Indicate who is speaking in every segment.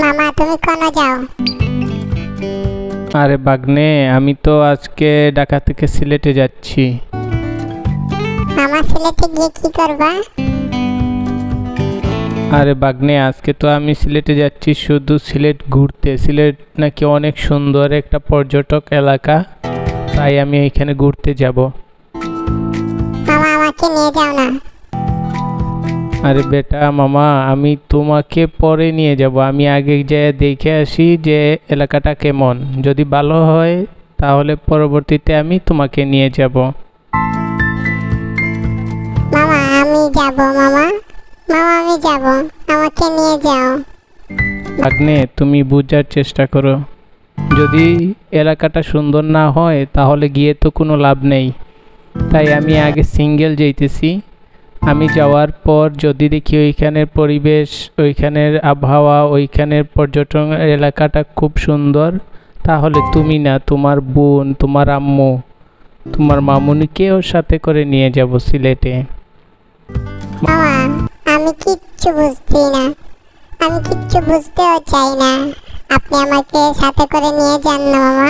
Speaker 1: মামা তুমি কোন যাও।
Speaker 2: আরে বাগনে আমি তো আজকে ঢাকা থেকে সিলেটে যাচ্ছি।
Speaker 1: মামা সিলেটে গিয়ে কি করবা?
Speaker 2: আরে বাগনে আজকে তো আমি সিলেটে যাচ্ছি শুধু সিলেট ঘুরতে। সিলেট নাকি অনেক সুন্দর একটা পর্যটক এলাকা তাই আমি এখানে ঘুরতে যাব।
Speaker 1: মামা আমাকে নিয়ে যাও না।
Speaker 2: আরে বেটা মামা আমি তোমাকে পরে নিয়ে যাব। আমি আগে যেয়ে দেখে আসি যে এলাকাটা কেমন। যদি ভালো হয় তাহলে পরবর্তীতে আমি তোমাকে নিয়ে যাব।
Speaker 1: মামা আমি যাব মামা। মামা আমি যাব। আমাকে নিয়ে যাও।
Speaker 2: আগ্নে তুমি বোঝার চেষ্টা করো। যদি এলাকাটা সুন্দর না হয় তাহলে গিয়ে তো কোনো লাভ নেই। তাই আমি আগে সিঙ্গেল যেতেছি আমি যাওয়ার পর যদি দেখি ওইখানের পরিবেশ ওইখানের আবহাওয়া ওইখানের পর্যটন এলাকাটা খুব সুন্দর তাহলে তুমি না তোমার বোন তোমার আম্মু তোমার মামুনিকেও সাথে করে নিয়ে যাব সিলেটে।
Speaker 1: মামা আমি কিচ্ছু বুঝছি না। আমি কিচ্ছু বুঝতেও চাই না। আপনি আমাকে সাথে করে নিয়ে যান না মামা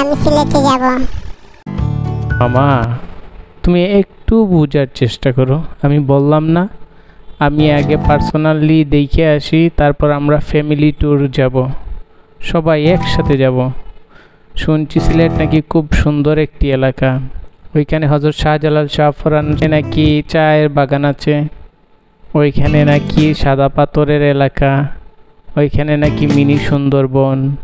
Speaker 1: আমি সিলেটে যাব।
Speaker 2: মামা তুমি একটু বোঝার চেষ্টা করো। আমি বললাম না, আমি আগে পার্সোনালি দেখে আসি, তারপর আমরা ফ্যামিলি ট্যুর যাব। সবাই একসাথে যাব। শুনছি সিলেট নাকি খুব সুন্দর একটি এলাকা। ওইখানে হজরত শাহজালাল শাহফরান নাকি, চায়ের বাগান আছে। ওইখানে নাকি সাদা পাথরের এলাকা। ওইখানে নাকি মিনি সুন্দরবন।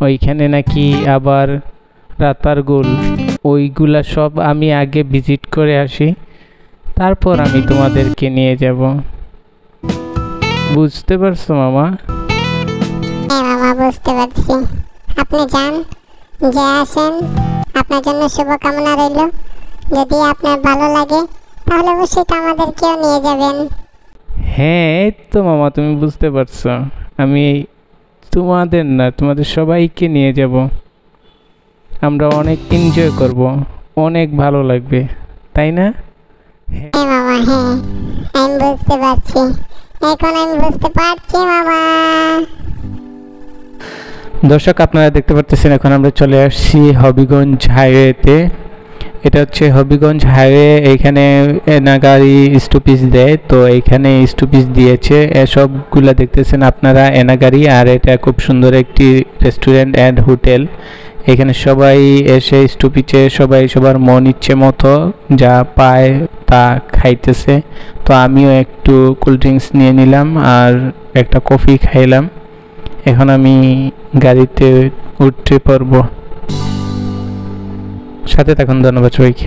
Speaker 2: ওইখানে নাকি আবার রাতার রাতারগুল। ওইগুলা সব আমি আগে ভিজিট করে আসি। তারপর আমি তোমাদেরকে নিয়ে যাব। বুঝতে পারছ মামা?
Speaker 1: হ্যাঁ মামা বুঝতে পারছি। আপনি যান যে আসেন আপনার জন্য শুভকামনা রইল। যদি আপনার ভালো লাগে তাহলে অবশ্যই তো আমাদেরকেও নিয়ে যাবেন।
Speaker 2: হ্যাঁ এই তো মামা তুমি বুঝতে পারছ। আমি তোমাদের না তোমাদের সবাইকে নিয়ে যাব। আমরা অনেক এনজয় করব। অনেক ভালো লাগবে। তাই না?
Speaker 1: হ্যাঁ আমি বুঝতে পারছি। এখন আমি বুঝতে পারছি মামা
Speaker 2: দর্শক আপনারা দেখতে পাচ্ছেন এখন আমরা চলে আসছি হবিগঞ্জ হাইওয়েতে এটা হচ্ছে হবিগঞ্জ হাইওয়ে, এখানে এনাগাড়ি স্টপিস দেয়, তো এখানে স্টপিস দিয়েছে। এসবগুলা দেখতেছেন আপনারা এনাগাড়ি আর এটা খুব সুন্দর একটি রেস্টুরেন্ট অ্যান্ড হোটেল। এখানে সবাই এসে স্টপিচে সবাই সবার মন ইচ্ছে মতো যা পায় তা খাইতেছে। তো আমিও একটু কোল্ড ড্রিঙ্কস নিয়ে নিলাম আর একটা কফি খাইলাম। এখন আমি গাড়িতে উঠতে পারব সাথে থাকুন ধন্যবাদ সবাইকে।